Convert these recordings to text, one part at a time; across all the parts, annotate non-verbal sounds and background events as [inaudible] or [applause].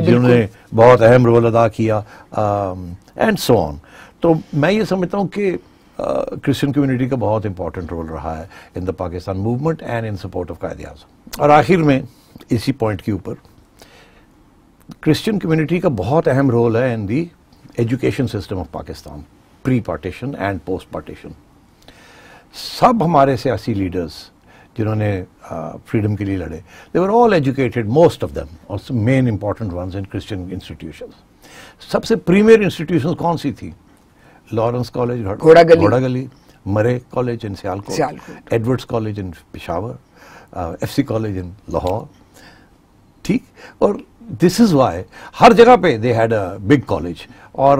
جنہوں نے بہت اہم رول ادا کیا اینڈ سو آن تو میں یہ سمجھتا ہوں کہ کرسچن کمیونٹی کا بہت امپورٹنٹ رول رہا ہے in the Pakistan movement and in support of Quaid Azam. اور آخر میں اسی پوائنٹ کے اوپر کرسچن کمیونٹی کا بہت اہم رول ہے in the education system of Pakistan pre partition and post partition سب ہمارے سیاسی لیڈرز جنہوں نے فریڈم کے لیے لڑے۔ They were all educated most of them اور main important ones in Christian institution سب سے پریمیئر انسٹیٹیوشن کون سی تھی لارنس کالج گھوڑا گلی مرے کالج ان سیال کو Edwardes college in Peshawar F C college in Lahore ٹھیک؟ اور دس از وائی ہر جگہ پہ the head a big college اور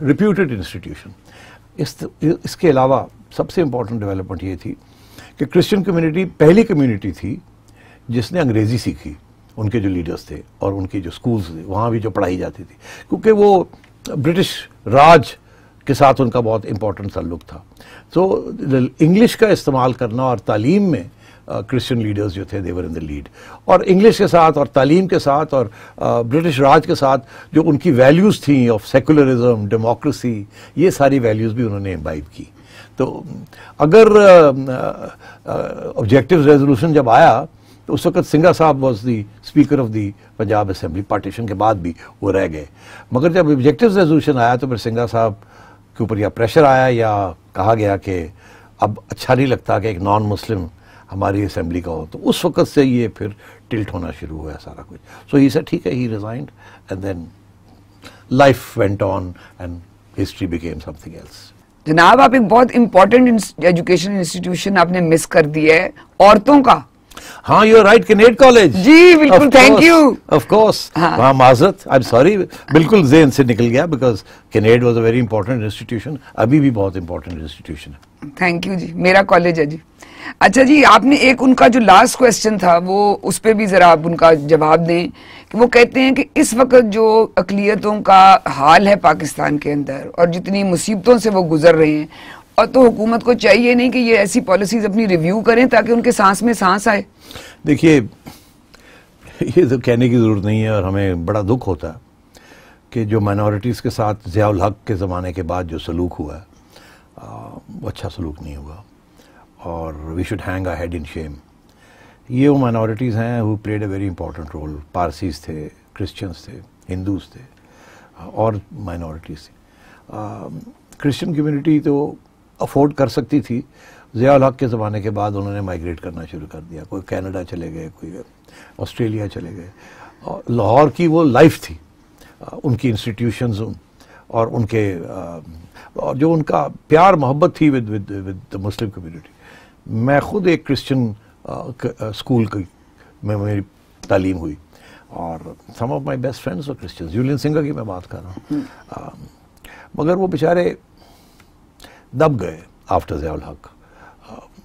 ریپیوٹیڈ انسٹیٹیوشن اس کے علاوہ سب سے امپورٹنٹ ڈیولپمنٹ یہ تھی کہ کرسچن کمیونٹی پہلی کمیونٹی تھی جس نے انگریزی سیکھی، ان کے جو لیڈرز تھے اور ان کے جو سکولز تھے، وہاں بھی جو پڑھائی جاتی تھی۔ کیونکہ وہ برٹش راج کے ساتھ ان کا بہت امپورٹنٹ تعلق تھا۔ تو انگلش کا استعمال کرنا اور تعلیم میں کرسچن لیڈرز جو تھے دیور ان دا لیڈ اور انگلش کے ساتھ اور تعلیم کے ساتھ اور برٹش راج کے ساتھ جو ان کی ویلیوز تھیں آف سیکولرزم ڈیموکریسی یہ ساری ویلیوز بھی انہوں نے امبائب کی۔ تو اگر آبجیکٹیو ریزولوشن جب آیا، تو اس وقت سنگھا صاحب was the speaker of the Punjab assembly partition کے بعد بھی وہ رہ گئے. مگر جب آبجیکٹیو ریزولوشن آیا تو پھر سنگھا صاحب کے اوپر یا پریشر آیا یا کہا گیا کہ اب اچھا نہیں لگتا کہ ایک نان مسلم ہماری اسمبلی کا ہو، تو اس وقت سے یہ پھر ٹلٹ ہونا شروع ہوا سارا کچھ. سو یہ سر ٹھیک ہے ہی resigned and then life went on and history became something else جناب آپ ایک بہت امپورٹنٹ ایجوکیشن انسٹیٹیوشن آپ نے مس کر دیا ہے عورتوں کا۔ ہاں یو رائٹ کینیڈ کالج جی بالکل تھینک یو آف کورس وہاں معذرت آئی ایم سوری بالکل ذہن سے نکل گیا because Kinnaird was a very important institution ابھی بھی بہت امپورٹنٹ انسٹیٹیوشن ہے۔ تھینک یو جی میرا کالج ہے جی۔ اچھا جی آپ نے ایک ان کا جو لاسٹ کوشچن تھا وہ اس پہ بھی ذرا آپ ان کا جواب دیں۔ کہ وہ کہتے ہیں کہ اس وقت جو اقلیتوں کا حال ہے پاکستان کے اندر اور جتنی مصیبتوں سے وہ گزر رہے ہیں، اور تو حکومت کو چاہیے نہیں کہ یہ ایسی پالیسیز اپنی ریویو کریں تاکہ ان کے سانس میں سانس آئے۔ دیکھیے، یہ تو کہنے کی ضرورت نہیں ہے اور ہمیں بڑا دکھ ہوتا ہے کہ جو مائنورٹیز کے ساتھ ضیاء الحق کے زمانے کے بعد جو سلوک ہوا ہے وہ اچھا سلوک نہیں ہوا اور we should hang a head in shame یہ وہ مائنورٹیز ہیں who played a very important role Parsis تھے کرسچنس تھے ہندوز تھے، اور مائنورٹیز تھے. کرسچن کمیونٹی تو افورڈ کر سکتی تھی. ضیاء الحق کے زمانے کے بعد انہوں نے مائگریٹ کرنا شروع کر دیا. کوئی کینیڈا چلے گئے، کوئی آسٹریلیا چلے گئے. اور لاہور کی وہ لائف تھی. ان کی انسٹیٹیوشنز اور ان کے اور جو ان کا پیار محبت تھی with with with Muslim community میں خود ایک کرسچن اسکول کی میں میری تعلیم ہوئی۔ اور some of my best friends اور کرسچنز یولین سنگھا کی میں بات کر رہا ہوں۔ مگر وہ بیچارے دب گئے آفٹر ضیاء الحق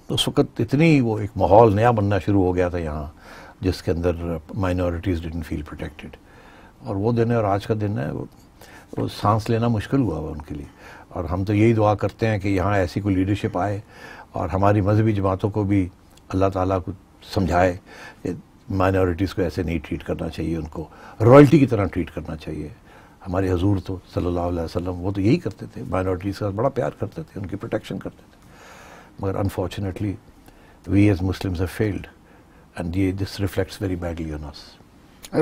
اس وقت اتنی وہ ایک ماحول نیا بننا شروع ہو گیا تھا یہاں جس کے اندر مائنورٹیز ڈن فیل پروٹیکٹیڈ اور وہ دن ہے اور آج کا دن ہے وہ سانس لینا مشکل ہوا ہوا ان کے لیے۔ اور ہم تو یہی دعا کرتے ہیں کہ یہاں ایسی کوئی لیڈرشپ آئے اور ہماری مذہبی جماعتوں کو بھی اللہ تعالیٰ کو سمجھائے کہ مائنورٹیز کو ایسے نہیں ٹریٹ کرنا چاہیے، ان کو رائلٹی کی طرح ٹریٹ کرنا چاہیے۔ ہمارے حضور تو صلی اللہ علیہ وسلم وہ تو یہی کرتے تھے مائنورٹیز کا بڑا پیار کرتے تھے، ان کی پروٹیکشن کرتے تھے۔ مگر unfortunately we as Muslims have failed and یہ this reflects very badly on us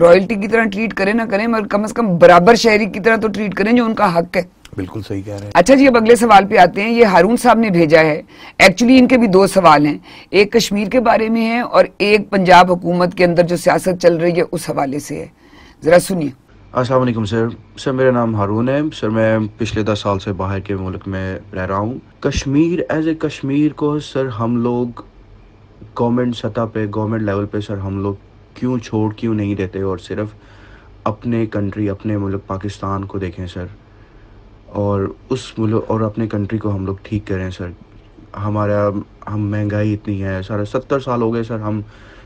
royalty کی طرح ٹریٹ کریں نہ کریں، مگر کم از کم برابر شہری کی طرح تو ٹریٹ کریں جو ان کا حق ہے۔ بالکل صحیح کہہ رہے ہیں۔ اچھا جی اب اگلے سوال پہ آتے ہیں۔ یہ ہارون صاحب نے بھیجا ہے۔ ایکچولی ان کے بھی دو سوال ہیں۔ ایک کشمیر کے بارے میں ہے اور ایک پنجاب حکومت کے اندر جو سیاست چل رہی ہے اس حوالے سے ہے۔ ذرا سنیے۔ السلام علیکم سر۔ سر میرا نام ہارون ہے۔ سر میں پچھلے دس سال سے باہر کے ملک میں رہ رہا ہوں۔ کشمیر ایز اے کشمیر کو سر ہم لوگ گورنمنٹ سطح پہ گورنمنٹ لیول پہ سر ہم لوگ کیوں چھوڑ کیوں نہیں دیتے؟ اور صرف اپنے کنٹری اپنے ملک پاکستان کو دیکھیں سر۔ اور اس ملک اور اپنے کنٹری کو ہم لوگ ٹھیک کریں، سر۔ ہمارا، ہم مہنگائی اتنی ہے، سر۔ ستر سال ہو گئے، سر۔ ہم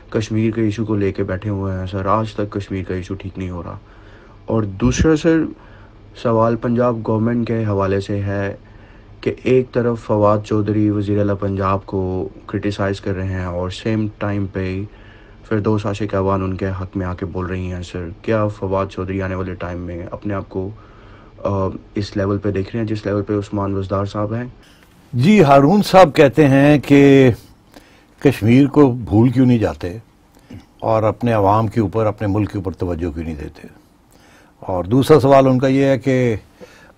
کشمیر کے ایشو کو لے کے بیٹھے ہوئے ہیں، سر۔ آج تک کشمیر کا ایشو ٹھیک نہیں ہو رہا۔ اور دوسرا، سر، سوال پنجاب گورنمنٹ کے حوالے سے ہے کہ ایک طرف فواد چودھری وزیر اعلیٰ پنجاب کو کرٹیسائز کر رہے ہیں اور سیم ٹائم پہ پھر دو عاشق اعوان ان کے حق میں آ کے بول رہی ہیں، سر۔ کیا فواد چودھری آنے والے ٹائم میں اپنے آپ کو اس لیول پہ دیکھ رہے ہیں جس لیول پہ عثمان وزدار صاحب ہیں۔ جی ہارون صاحب کہتے ہیں کہ کشمیر کو بھول کیوں نہیں جاتے اور اپنے عوام کے اوپر، اپنے ملک کے اوپر توجہ کیوں نہیں دیتے؟ اور دوسرا سوال ان کا یہ ہے کہ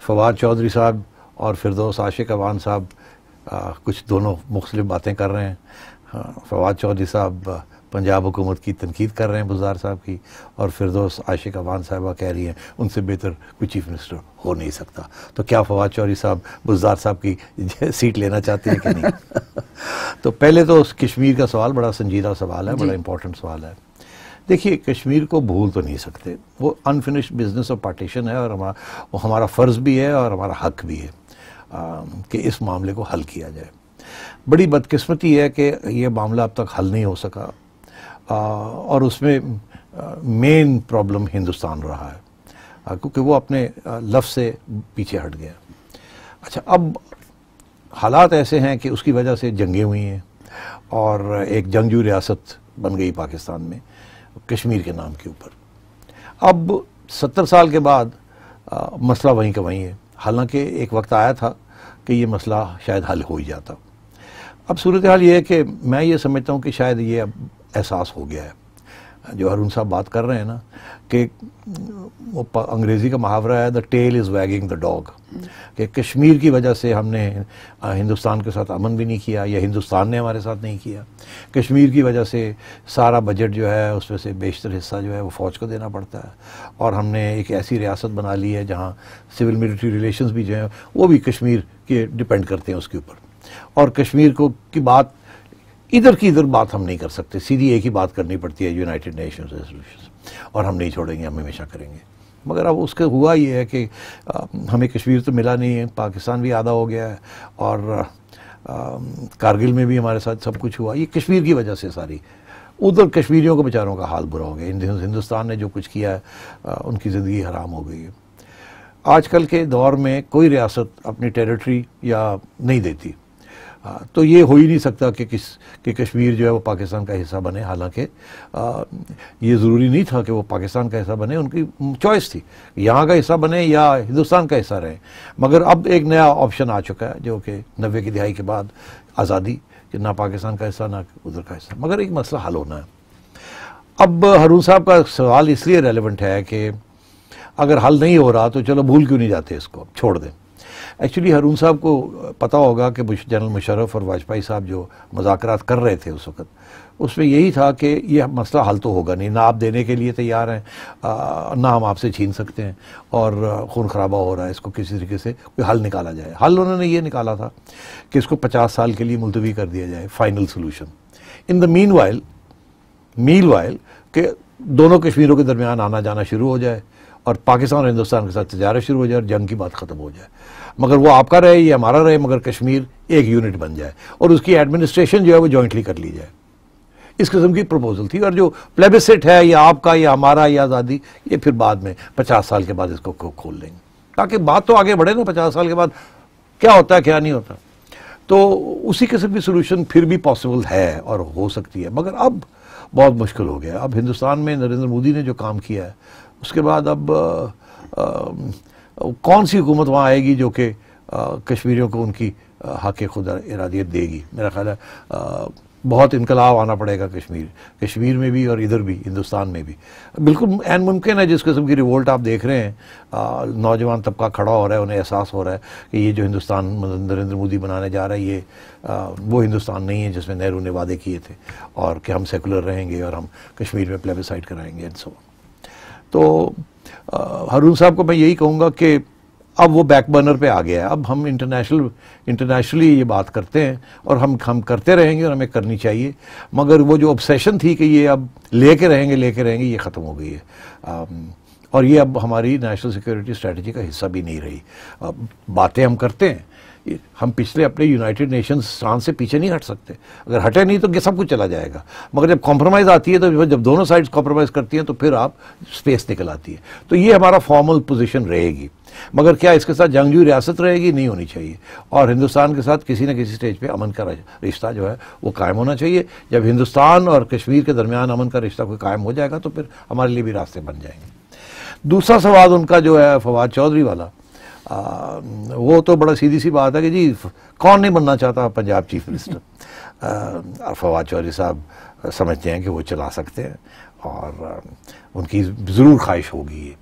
فواد چودھری صاحب اور فردوس عاشق عوان صاحب کچھ دونوں مختلف باتیں کر رہے ہیں۔ فواد چودھری صاحب پنجاب حکومت کی تنقید کر رہے ہیں بزدار صاحب کی اور فردوس عاشق عوان صاحبہ کہہ رہی ہیں ان سے بہتر کوئی چیف منسٹر ہو نہیں سکتا۔ تو کیا فواد چودھری صاحب بزدار صاحب کی [laughs] سیٹ لینا چاہتے ہیں کہ نہیں؟ [laughs] تو پہلے تو اس کشمیر کا سوال بڑا سنجیدہ سوال ہے بڑا امپورٹنٹ جی۔ سوال ہے۔ دیکھیے کشمیر کو بھول تو نہیں سکتے۔ وہ انفنشڈ بزنس اور پارٹیشن ہے اور ہمارا فرض بھی ہے اور ہمارا حق بھی ہے کہ اس معاملے کو حل کیا جائے۔ بڑی بدقسمتی ہے کہ یہ معاملہ اب تک حل نہیں ہو سکا۔ اور اس میں مین پرابلم ہندوستان رہا ہے۔ کیونکہ وہ اپنے لفظ سے پیچھے ہٹ گیا۔ اچھا اب حالات ایسے ہیں کہ اس کی وجہ سے جنگیں ہوئی ہیں اور ایک جنگجو ریاست بن گئی پاکستان میں، کشمیر کے نام کے اوپر۔ اب ستر سال کے بعد مسئلہ وہیں کا وہیں ہے۔ حالانکہ ایک وقت آیا تھا کہ یہ مسئلہ شاید حل ہو ہی جاتا۔ اب صورتحال یہ ہے کہ میں یہ سمجھتا ہوں کہ شاید یہ اب احساس ہو گیا ہے۔ جو ہرون صاحب بات کر رہے ہیں نا کہ وہ انگریزی کا محاورہ ہے the tail is wagging the dog کہ کشمیر کی وجہ سے ہم نے ہندوستان کے ساتھ امن بھی نہیں کیا یا ہندوستان نے ہمارے ساتھ نہیں کیا۔ کشمیر کی وجہ سے سارا بجٹ جو ہے، اس میں سے بیشتر حصہ جو ہے، وہ فوج کو دینا پڑتا ہے۔ اور ہم نے ایک ایسی ریاست بنا لی ہے جہاں سول ملٹری ریلیشنز بھی جو ہیں، وہ بھی کشمیر کے ڈپینڈ کرتے ہیں اس کے اوپر۔ اور کشمیر کو کی بات ادھر کی ادھر بات ہم نہیں کر سکتے، سیدھی ایک ہی بات کرنی پڑتی ہے یونائٹڈ نیشنز ریزولوشن اور ہم نہیں چھوڑیں گے، ہم ہمیشہ کریں گے۔ مگر اب اس کا ہوا یہ ہے کہ ہمیں کشمیر تو ملا نہیں ہے، پاکستان بھی آدھا ہو گیا ہے، اور کارگل میں بھی ہمارے ساتھ سب کچھ ہوا۔ یہ کشمیر کی وجہ سے ساری۔ ادھر کشمیریوں کو بیچاروں کا حال برا ہو گیا۔ ہندوستان نے جو کچھ کیا ہے ان کی زندگی حرام ہو گئی ہے۔ آج کل کے دور میں کوئی ریاست اپنی ٹیریٹری یا نہیں دیتی۔ ہاں، تو یہ ہو ہی نہیں سکتا کہ کس کہ کشمیر جو ہے وہ پاکستان کا حصہ بنے۔ حالانکہ یہ ضروری نہیں تھا کہ وہ پاکستان کا حصہ بنے، ان کی چوائس تھی یہاں کا حصہ بنے یا ہندوستان کا حصہ رہے۔ مگر اب ایک نیا آپشن آ چکا ہے، جو کہ نوے کی دہائی کے بعد آزادی، کہ نہ پاکستان کا حصہ، نہ ادھر کا حصہ۔ مگر ایک مسئلہ حل ہونا ہے۔ اب ہرون صاحب کا سوال اس لیے ریلیونٹ ہے کہ اگر حل نہیں ہو رہا تو چلو بھول کیوں نہیں جاتے اس کو؟ چھوڑ دیں۔ ایکچولی ہرون صاحب کو پتا ہوگا کہ جنرل مشرف اور واجپئی صاحب جو مذاکرات کر رہے تھے اس وقت، اس میں یہی تھا کہ یہ مسئلہ حل تو ہوگا نہیں، نہ آپ دینے کے لیے تیار ہیں نہ ہم آپ سے چھین سکتے ہیں اور خون خرابہ ہو رہا ہے، اس کو کسی طریقے سے کوئی حل نکالا جائے۔ حل انہوں نے یہ نکالا تھا کہ اس کو پچاس سال کے لیے ملتوی کر دیا جائے، final solution. In the meanwhile meanwhile کہ دونوں کشمیروں کے درمیان آنا جانا شروع ہو جائے۔ اور پاکستان اور ہندوستان کے ساتھ تجارت شروع ہو جائے اور جنگ کی بات ختم ہو جائے۔ مگر وہ آپ کا رہے، یہ ہمارا رہے، مگر کشمیر ایک یونٹ بن جائے اور اس کی ایڈمنسٹریشن جو ہے وہ جوائنٹلی کر لی جائے۔ اس قسم کی پروپوزل تھی اور جو پلیبسٹ ہے، یا آپ کا، یا ہمارا، یا آزادی، یہ پھر بعد میں پچاس سال کے بعد اس کو کھول لیں گے۔ تاکہ بات تو آگے بڑھے نا، پچاس سال کے بعد کیا ہوتا ہے، کیا نہیں ہوتا۔ تو اسی قسم کی سولوشن پھر بھی پاسبل ہے اور ہو سکتی ہے۔ مگر اب بہت مشکل ہو گیا۔ اب ہندوستان میں نریندر مودی نے جو کام کیا ہے اس کے بعد اب کون سی حکومت وہاں آئے گی جو کہ کشمیریوں کو ان کی حق خود ارادیت دے گی؟ میرا خیال ہے بہت انقلاب آنا پڑے گا کشمیر کشمیر میں بھی اور ادھر بھی، ہندوستان میں بھی۔ بالکل این ممکن ہے، جس قسم کی ریوولٹ آپ دیکھ رہے ہیں نوجوان طبقہ کھڑا ہو رہا ہے، انہیں احساس ہو رہا ہے کہ یہ جو ہندوستان نریندر مودی بنانے جا رہا ہے، یہ وہ ہندوستان نہیں ہے جس میں نہرو نے وعدے کیے تھے اور کہ ہم سیکولر رہیں گے اور ہم کشمیر میں پلیبیسائڈ کرائیں گے سو تو ہرون صاحب کو میں یہی کہوں گا کہ اب وہ بیک برنر پہ آ گیا ہے۔ اب ہم انٹرنیشنل انٹرنیشنلی یہ بات کرتے ہیں اور ہم ہم کرتے رہیں گے اور ہمیں کرنی چاہیے۔ مگر وہ جو obsession تھی کہ یہ اب لے کے رہیں گے لے کے رہیں گے، یہ ختم ہو گئی ہے۔ اور یہ اب ہماری نیشنل سیکیورٹی اسٹریٹجی کا حصہ بھی نہیں رہی۔ باتیں ہم کرتے ہیں۔ ہم پچھلے اپنے یونائٹڈ نیشنز سان سے پیچھے نہیں ہٹ سکتے۔ اگر ہٹے نہیں تو سب کچھ چلا جائے گا۔ مگر جب کمپرومائز آتی ہے تو جب دونوں سائڈز کمپرومائز کرتی ہیں تو پھر آپ سپیس نکل آتی ہے۔ تو یہ ہمارا فارمل پوزیشن رہے گی۔ مگر کیا اس کے ساتھ جنگجو ریاست رہے گی؟ نہیں ہونی چاہیے۔ اور ہندوستان کے ساتھ کسی نہ کسی سٹیج پہ امن کا رشتہ جو ہے وہ قائم ہونا چاہیے۔ جب ہندوستان اور کشمیر کے درمیان امن کا رشتہ کوئی قائم ہو جائے گا تو پھر ہمارے لیے بھی راستے بن جائیں گے۔ دوسرا سوال ان کا جو ہے فواد چودھری والا۔ وہ تو بڑا سیدھی سی بات ہے کہ جی کون نہیں بننا چاہتا پنجاب چیف منسٹر؟ فواد چودھری صاحب سمجھتے ہیں کہ وہ چلا سکتے ہیں اور ان کی ضرور خواہش ہوگی یہ۔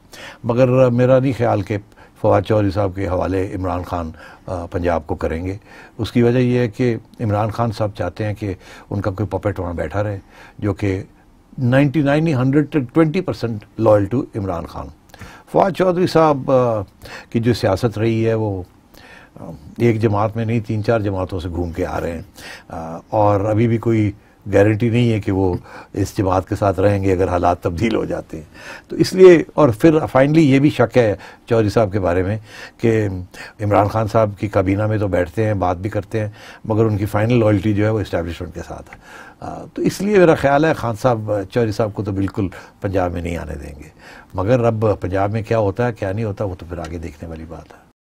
مگر میرا نہیں خیال کہ فواد چودھری صاحب کے حوالے عمران خان پنجاب کو کریں گے۔ اس کی وجہ یہ ہے کہ عمران خان صاحب چاہتے ہیں کہ ان کا کوئی پپیٹ وہاں بیٹھا رہے، جو کہ ninety nine hundred twenty percent loyal to Imran Khan. Fawad Chaudhry صاحب کی جو سیاست رہی ہے، وہ ایک جماعت میں نہیں، تین چار جماعتوں سے گھوم کے آ رہے ہیں۔ اور ابھی بھی کوئی گارنٹی نہیں ہے کہ وہ اس جماعت کے ساتھ رہیں گے اگر حالات تبدیل ہو جاتے ہیں۔ تو اس لیے اور پھر فائنلی یہ بھی شک ہے چودھری صاحب کے بارے میں کہ عمران خان صاحب کی کابینہ میں تو بیٹھتے ہیں، بات بھی کرتے ہیں، مگر ان کی فائنل لائلٹی جو ہے وہ اسٹیبلشمنٹ کے ساتھ ہے۔ تو اس لیے میرا خیال ہے خان صاحب، چودھری صاحب کو تو بالکل پنجاب میں نہیں آنے دیں گے۔ مگر اب پنجاب میں کیا ہوتا ہے، کیا نہیں ہوتا، وہ تو پھر آگے دیکھنے والی بات ہے۔